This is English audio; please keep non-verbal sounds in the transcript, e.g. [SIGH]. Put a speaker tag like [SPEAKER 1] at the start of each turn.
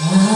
[SPEAKER 1] Ah. [LAUGHS]